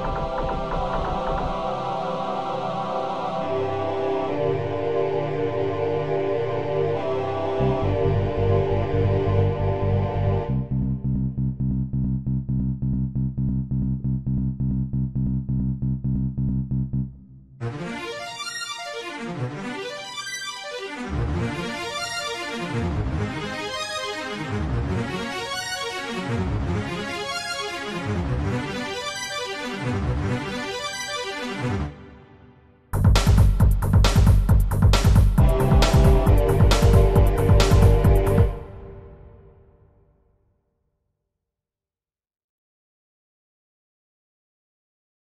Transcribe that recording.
you